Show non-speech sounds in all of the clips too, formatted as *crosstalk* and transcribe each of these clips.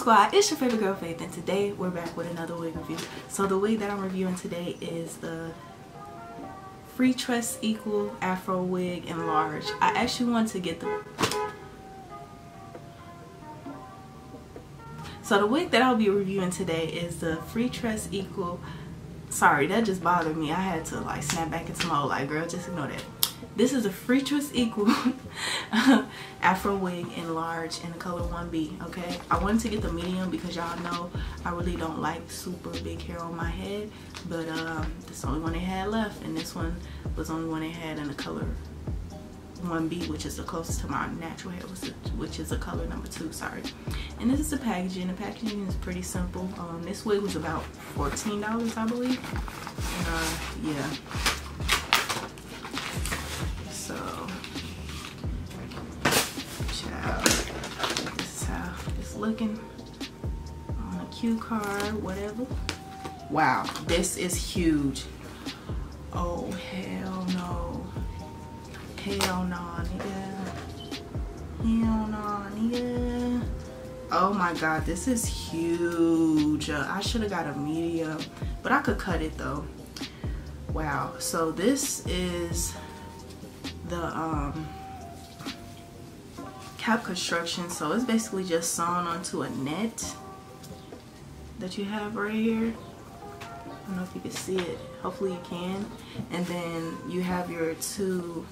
squad it's your favorite girl faith and today we're back with another wig review. So the wig that i'm reviewing today is the Freetress equal afro wig in large i actually want to get the so the wig that i'll be reviewing today is the Freetress equal sorry that just bothered me. I had to like snap back into mode like girl just ignore that this is a free Freetress Equal *laughs* Afro wig in large in the color 1B, okay? I wanted to get the medium because y'all know I really don't like super big hair on my head. But um, this is the only one they had left. And this one was the only one they had in the color 1B, which is the closest to my natural hair, which is the color number 2, sorry. And this is the packaging. The packaging is pretty simple. Um, this wig was about $14, I believe. And, uh, yeah so child this is how it's looking on a cue card whatever. Wow this is huge. Oh hell no. Hell no nigga. Hell no nigga. Oh my god this is huge. I should have got a medium but i could cut it though. Wow so this is the um, cap construction. So it's basically just sewn onto a net that you have right here. I don't know if you can see it. Hopefully you can. And then you have your two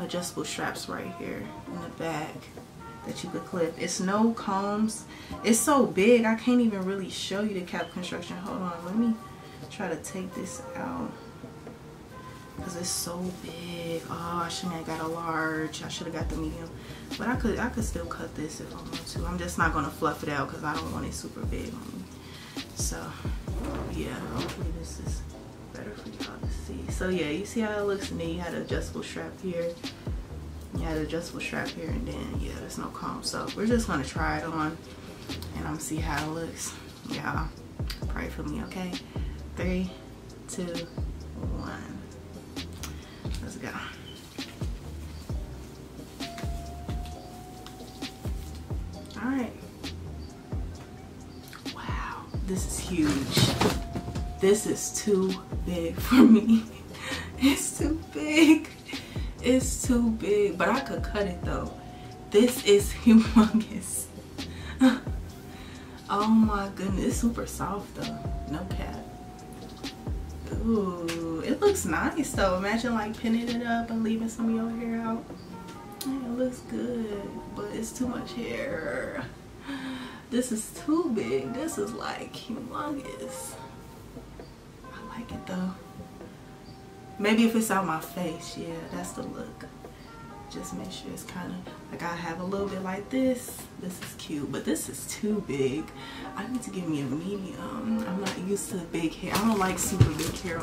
adjustable straps right here in the back that you could clip. It's no combs. It's so big I can't even really show you the cap construction. Hold on, let me try to take this out because it's so big. Oh, I shouldn't have got a large. I should have got the medium. But I could I could still cut this if I want to. I'm just not going to fluff it out because I don't want it super big on me. So, yeah, hopefully this is better for y'all to see. So, yeah, you see how it looks? Then you had adjustable strap here. You had adjustable strap here. And then, yeah, there's no comb. So, we're just going to try it on. And I'm see how it looks. Y'all, pray for me, okay? Three, two, one. Let's go. All right. Wow, this is huge. This is too big for me. *laughs* It's too big. It's too big, but I could cut it though. This is *laughs* humongous. *laughs* oh my goodness, it's super soft though. No cap. Ooh, it looks nice though. Imagine like pinning it up and leaving some of your hair out. it looks good, but it's too much hair. This is too big. This is like humongous. I like it though. Maybe if it's on my face, yeah, that's the look just make sure it's kind of like I have a little bit like this. This is cute but this is too big. I need to give me a medium. I'm not used to big hair. I don't like super big hair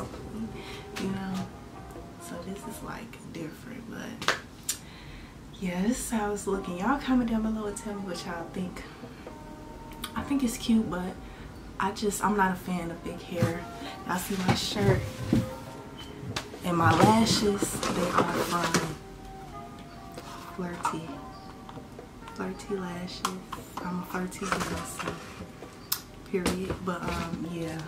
you know? So this is like different but yeah this is how it's looking. Y'all comment down below and tell me what y'all think. I think it's cute but I just I'm not a fan of big hair. Y'all see my shirt and my lashes? They are from flirty. Flirty lashes. I'm a flirty girl, so period. But um, yeah.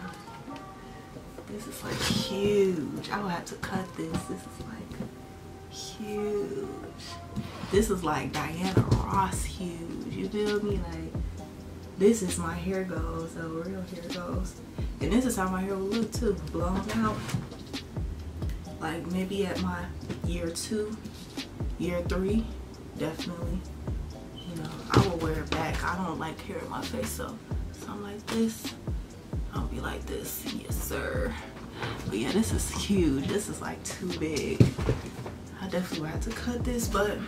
This is like huge. I will have to cut this. This is like huge. This is like Diana Ross huge. You feel me? Like this is my hair goes, the real hair goes. And this is how my hair will look too, blown out. Like maybe at my year two, year three, definitely. You know, I will wear it back. I don't like hair in my face, so something like this, I'll be like this. Yes, sir. But yeah, this is huge. This is like too big. I definitely will have to cut this, but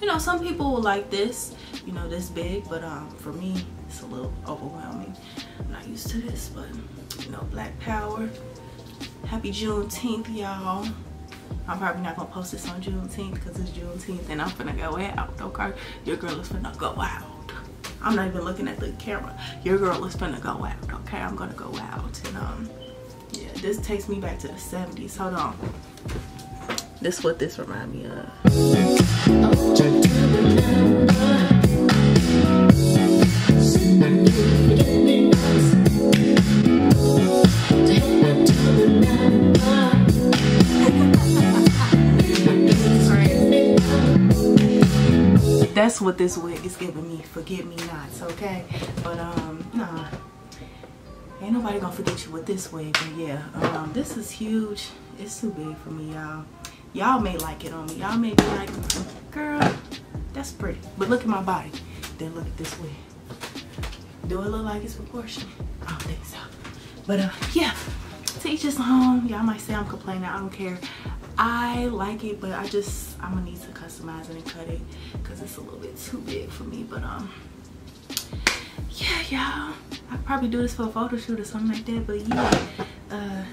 you know, some people will like this, you know, this big, but um, for me, it's a little overwhelming. I'm not used to this, but you know, Black Power. Happy Juneteenth, y'all. I'm probably not gonna post this on Juneteenth because it's Juneteenth and I'm finna go out, okay? Your girl is finna go out. I'm not even looking at the camera. Your girl is finna go out, okay? I'm gonna go out and um, yeah, this takes me back to the 70s. Hold on. This is what this remind me of. That's what this wig is giving me. Forget me nots, okay? But um, nah. Ain't nobody gonna forget you with this wig, but yeah. Um, this is huge. It's too big for me, y'all. Y'all may like it on me. Y'all may be like, girl, that's pretty. But look at my body. Then look at this wig. Do it look like it's proportionate? I don't think so. But uh, yeah, to each his own. Y'all might say I'm complaining. I don't care. I like it, but I just, I'm gonna need to customize it and cut it because it's a little bit too big for me. But um, yeah, y'all. i probably do this for a photo shoot or something like that. But yeah, uh,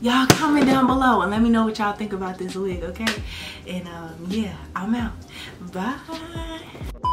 y'all comment down below and let me know what y'all think about this wig, okay? And um, yeah, I'm out. Bye.